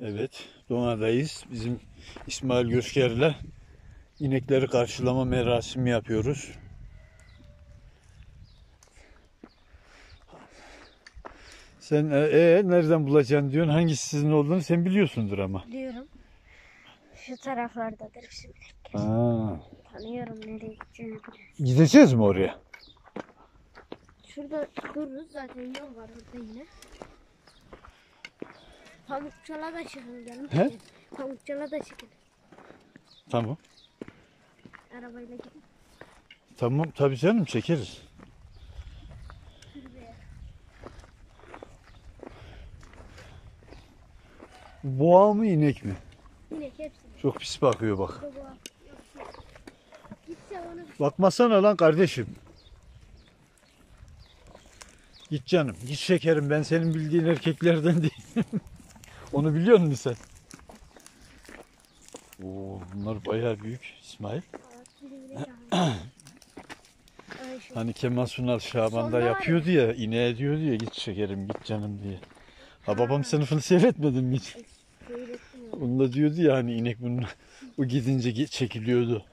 Evet, Dona'dayız. Bizim İsmail Göçker'le inekleri karşılama merasimi yapıyoruz. Sen e, e, nereden bulacaksın diyorsun? Hangisi sizin olduğunu sen biliyorsundur ama. Diyorum. Şu taraflardadır şimdi. Ha. Tanıyorum nereye gideceğini biliyorum. Gideceğiz mi oraya? Şurada dururuz zaten yol var orada yine. Pamukçala da çıkın gelin. He? Pamukçala da çıkın. Tamam. Arabayla gidin. Tamam tabii canım çekeriz. Boğa mı inek mi? İnek hepsi. Çok pis bakıyor bak. Bakmasana lan kardeşim. Git canım, git şekerim. Ben senin bildiğin erkeklerden değilim. Onu biliyor musun sen? Oo, bunlar bayağı büyük İsmail. Hani Kemal Sunal Şaban'da yapıyordu ya, ineğe diyordu ya git şekerim, git canım diye. Ha babam sınıfını seyretmedin mi hiç? Onda diyordu ya hani inek bunun o gidince çekiliyordu.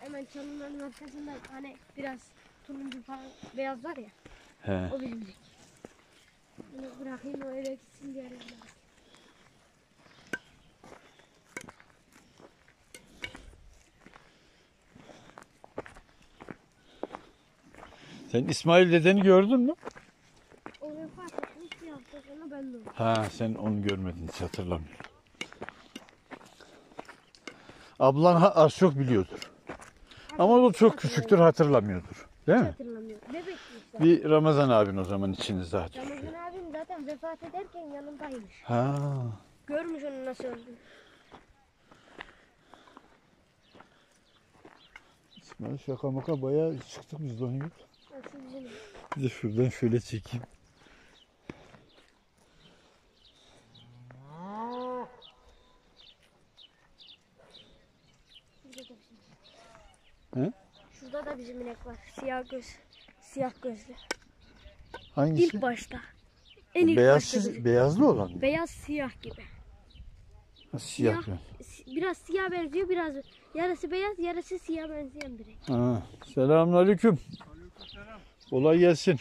Hemen çalıların arkasında hani biraz turuncu falan beyaz var ya. He. O benim inek. Bunu bırakayım o eve gitsin arıyorum. Sen İsmail dedeni gördün mü? O vefat etmiş bir hafta sonra ben de. Ha sen onu görmedin hiç hatırlamıyorum. Ablan az çok biliyordur. Ama o çok küçüktür hatırlamıyordur. Değil mi? hatırlamıyorum. Zaten. Bir Ramazan abin o zaman içiniz daha çok. Ramazan abim zaten vefat ederken yanındaymış. Ha. Görmüş onun nasıl öldüğünü. İsmail şaka maka bayağı çıktık biz onu ev. Bir de şuradan şöyle çekeyim. He? Şurada da bizim inek var. Siyah göz. Siyah gözlü. Hangisi? İlk başta. En ilk başta Beyazsız, bizim. beyazlı olan mı? Beyaz siyah gibi. Ha, siyah. Siyah. Si- Biraz siyah benziyor biraz. Yarısı beyaz yarısı siyah benzeyen biri. Ha. Selamünaleyküm. Kolay gelsin.